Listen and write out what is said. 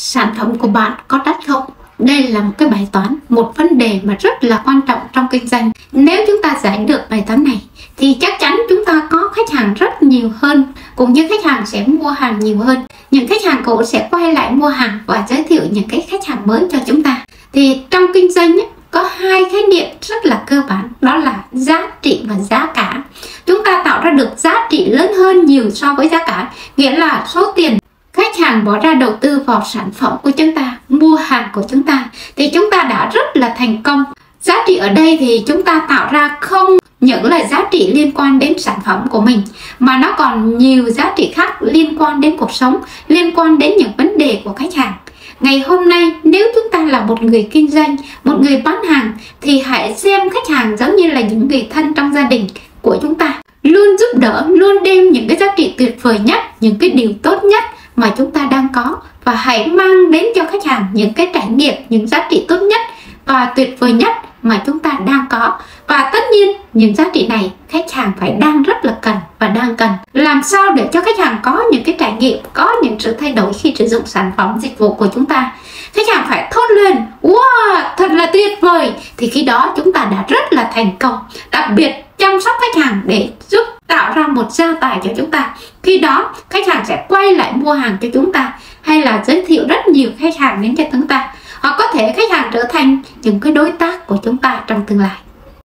sản phẩm của bạn có đắt không? Đây là một cái bài toán một vấn đề mà rất là quan trọng trong kinh doanh. Nếu chúng ta giải được bài toán này thì chắc chắn chúng ta có khách hàng rất nhiều hơn cũng như khách hàng sẽ mua hàng nhiều hơn. Những khách hàng cũ sẽ quay lại mua hàng và giới thiệu những cái khách hàng mới cho chúng ta. Thì trong kinh doanh ấy, có hai khái niệm rất là cơ bản đó là giá trị và giá cả. Chúng ta tạo ra được giá trị lớn hơn nhiều so với giá cả nghĩa là số tiền hàng bỏ ra đầu tư vào sản phẩm của chúng ta, mua hàng của chúng ta, thì chúng ta đã rất là thành công. Giá trị ở đây thì chúng ta tạo ra không những là giá trị liên quan đến sản phẩm của mình, mà nó còn nhiều giá trị khác liên quan đến cuộc sống, liên quan đến những vấn đề của khách hàng. Ngày hôm nay, nếu chúng ta là một người kinh doanh, một người bán hàng, thì hãy xem khách hàng giống như là những người thân trong gia đình của chúng ta, luôn giúp đỡ, luôn đem những cái giá trị tuyệt vời nhất, những cái điều tốt nhất mà chúng ta đang có. Và hãy mang đến cho khách hàng những cái trải nghiệm, những giá trị tốt nhất và tuyệt vời nhất mà chúng ta đang có. Và tất nhiên, những giá trị này khách hàng phải đang rất là cần và đang cần. Làm sao để cho khách hàng có những cái trải nghiệm, có những sự thay đổi khi sử dụng sản phẩm dịch vụ của chúng ta? Khách hàng phải thốt lên, wow, thật là tuyệt vời! Thì khi đó chúng ta đã rất là thành công. Đặc biệt, chăm sóc khách hàng để giúp tạo ra một gia tài cho chúng ta. Khi đó, khách hàng sẽ quay lại mua hàng cho chúng ta hay là giới thiệu rất nhiều khách hàng đến cho chúng ta. Hoặc có thể khách hàng trở thành những cái đối tác của chúng ta trong tương lai.